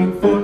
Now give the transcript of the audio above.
looking for